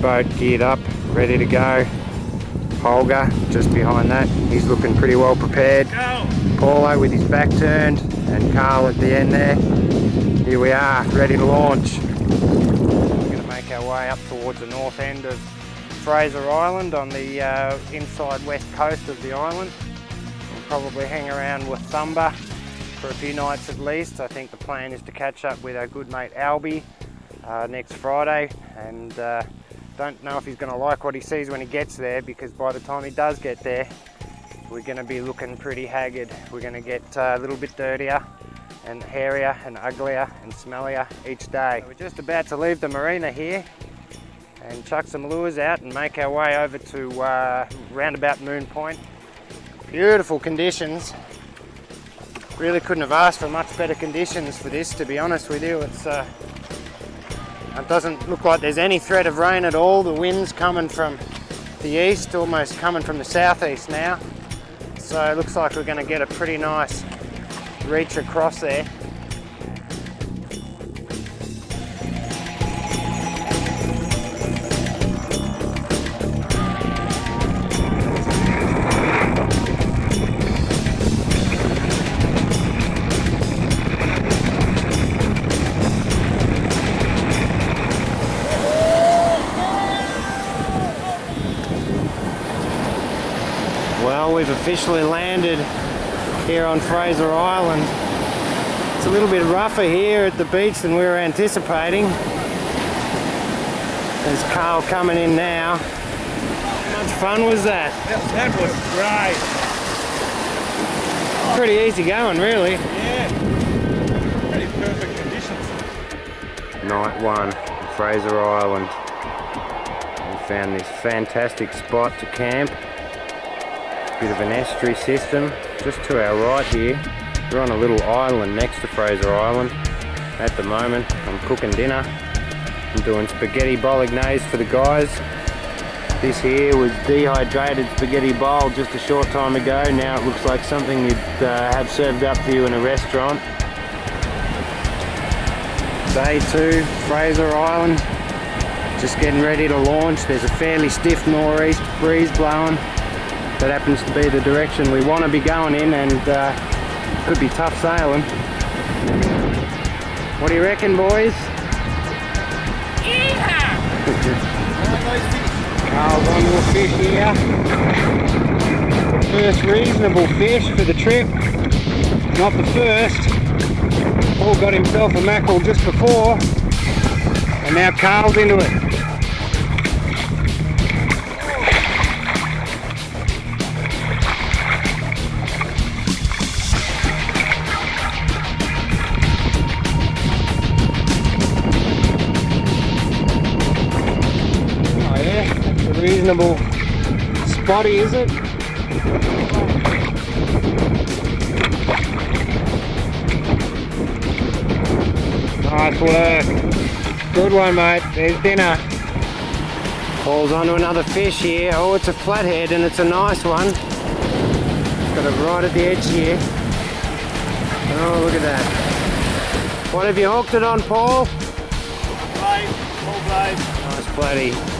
boat geared up, ready to go. Holger just behind that. He's looking pretty well prepared. Paulo with his back turned and Carl at the end there. Here we are, ready to launch. We're going to make our way up towards the north end of Fraser Island on the uh, inside west coast of the island. We'll probably hang around with Thumba for a few nights at least. I think the plan is to catch up with our good mate Albie uh, next Friday and uh, don't know if he's going to like what he sees when he gets there because by the time he does get there we're going to be looking pretty haggard. We're going to get uh, a little bit dirtier and hairier and uglier and smellier each day. We're just about to leave the marina here and chuck some lures out and make our way over to uh, roundabout Moon Point. Beautiful conditions. Really couldn't have asked for much better conditions for this to be honest with you. It's uh, it doesn't look like there's any threat of rain at all. The wind's coming from the east, almost coming from the southeast now. So it looks like we're going to get a pretty nice reach across there. Officially landed here on Fraser Island. It's a little bit rougher here at the beach than we were anticipating. There's Carl coming in now. How much fun was that? That, that was great. Pretty easy going, really. Yeah. Pretty perfect conditions. Night one, Fraser Island. We found this fantastic spot to camp. Bit of an estuary system. Just to our right here, we're on a little island next to Fraser Island. At the moment, I'm cooking dinner. I'm doing spaghetti bolognese for the guys. This here was dehydrated spaghetti bowl just a short time ago. Now it looks like something you'd uh, have served up to you in a restaurant. Day two, Fraser Island. Just getting ready to launch. There's a fairly stiff northeast breeze blowing. That happens to be the direction we want to be going in and uh, could be tough sailing. What do you reckon, boys? Carl's onto a fish here. First reasonable fish for the trip. Not the first. Paul got himself a mackerel just before. And now Carl's into it. Reasonable spotty, is it? Nice work. Good one, mate. There's dinner. Paul's onto another fish here. Oh, it's a flathead and it's a nice one. Got it right at the edge here. Oh, look at that. What have you hooked it on, Paul? Blade, full blade. Nice flatty.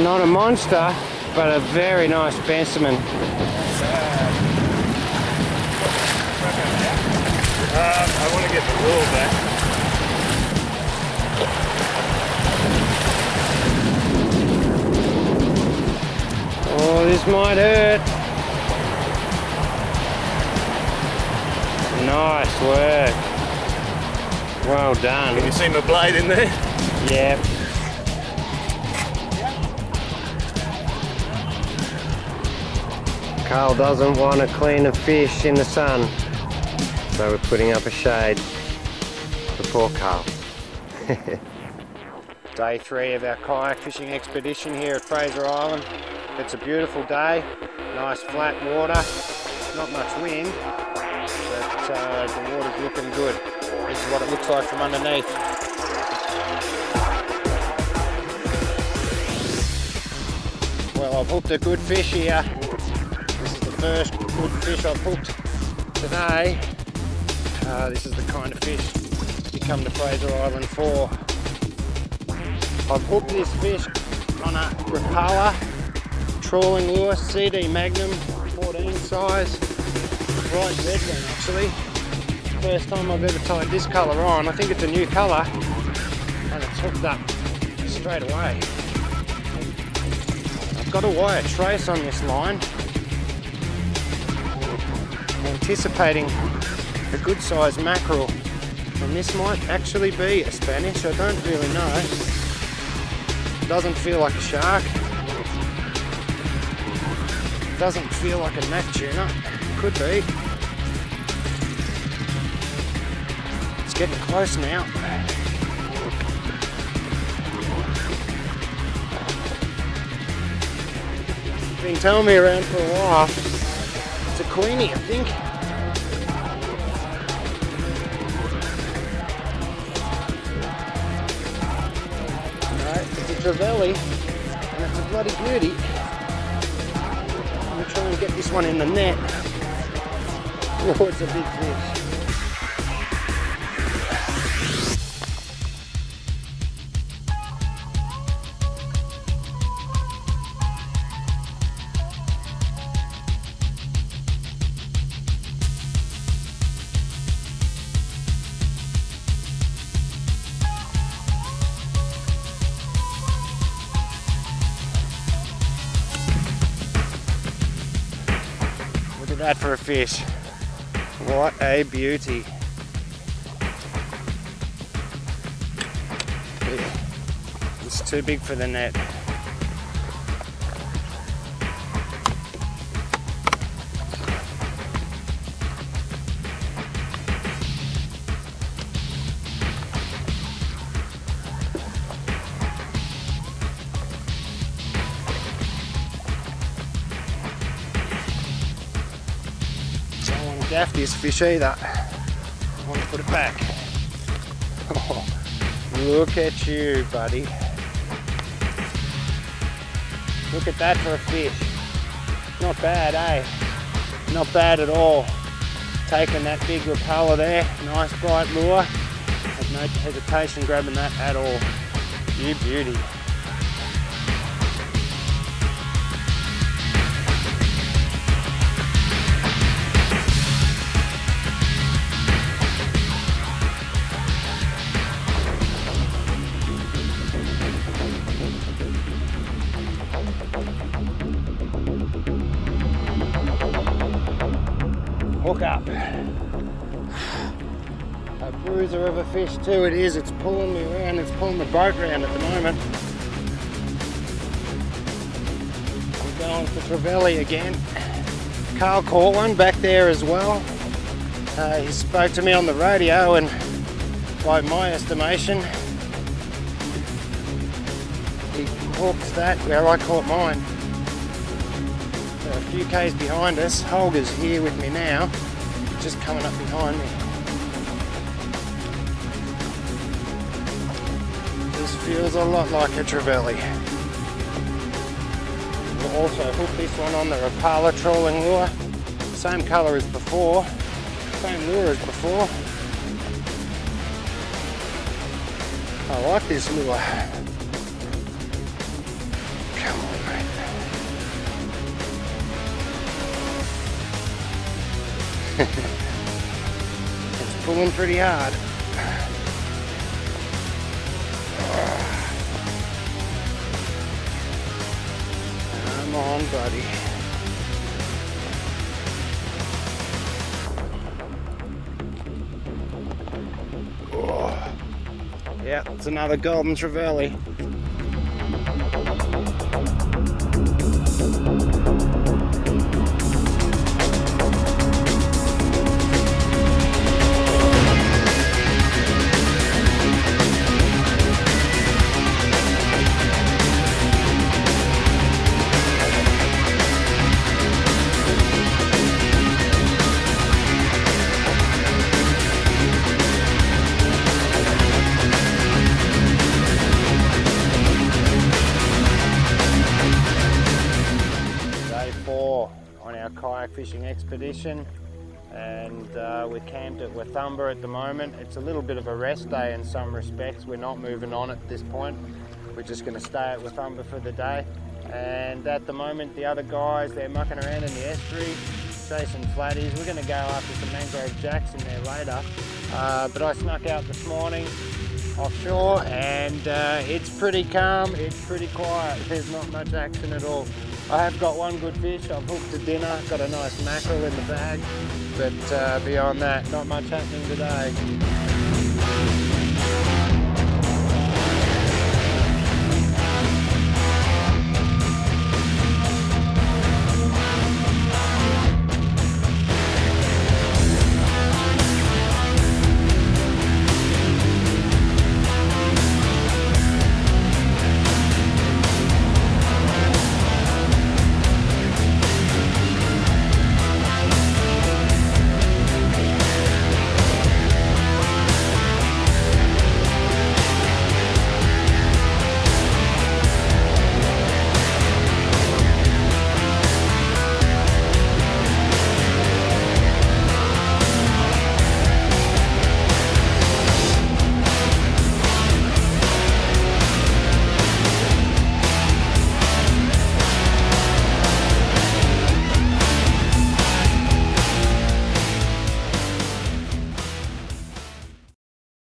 Not a monster, but a very nice specimen. Um, I want to get the lure back. Oh, this might hurt. Nice work. Well done. Can you see my blade in there? Yep. Carl doesn't want to clean a fish in the sun, so we're putting up a shade for poor Carl. day three of our kayak fishing expedition here at Fraser Island. It's a beautiful day, nice flat water, not much wind, but uh, the water's looking good. This is what it looks like from underneath. Well, I've hooked a good fish here. First good fish I've hooked today. Uh, this is the kind of fish you come to Fraser Island for. I've hooked this fish on a Rapala trawling lure, CD Magnum, 14 size, bright red one actually. First time I've ever tied this colour on. I think it's a new colour and it's hooked up straight away. I've got a wire trace on this line. Anticipating a good sized mackerel and this might actually be a Spanish, I don't really know. Doesn't feel like a shark. Doesn't feel like a mack tuna. Could be. It's getting close now. Been telling me around for a while. It's a queenie, I think. Trevally, and it's a bloody beauty. I'm gonna try and get this one in the net. Oh, it's a big fish. That for a fish. What a beauty. It's too big for the net. Gaff this fish either. I want to put it back. Oh, look at you, buddy. Look at that for a fish. Not bad, eh? Not bad at all. Taking that big Rapala there, nice bright lure. Had no hesitation grabbing that at all. You beauty. A bruiser of a fish too it is, it's pulling me around, it's pulling the boat around at the moment. We're going for Trevally again. Carl caught one back there as well. Uh, he spoke to me on the radio and by my estimation he hooked that where I caught mine a few k's behind us. Holger's here with me now, just coming up behind me. Feels a lot like a Trevally. We'll also hook this one on the Rapala trolling lure. Same colour as before, same lure as before. I like this lure. Come on, mate. it's pulling pretty hard. Come on, buddy. Oh. Yeah, it's another golden trevally. Expedition. and uh, we're camped at Wathumba at the moment. It's a little bit of a rest day in some respects. We're not moving on at this point. We're just going to stay at Wathumba for the day. And at the moment, the other guys, they're mucking around in the estuary, chasing flatties. We're going to go after some mangrove jacks in there later. Uh, but I snuck out this morning offshore and uh, it's pretty calm, it's pretty quiet. There's not much action at all. I have got one good fish, I've hooked a dinner, got a nice mackerel in the bag, but uh, beyond that, not much happening today.